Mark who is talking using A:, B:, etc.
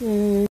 A: 嗯。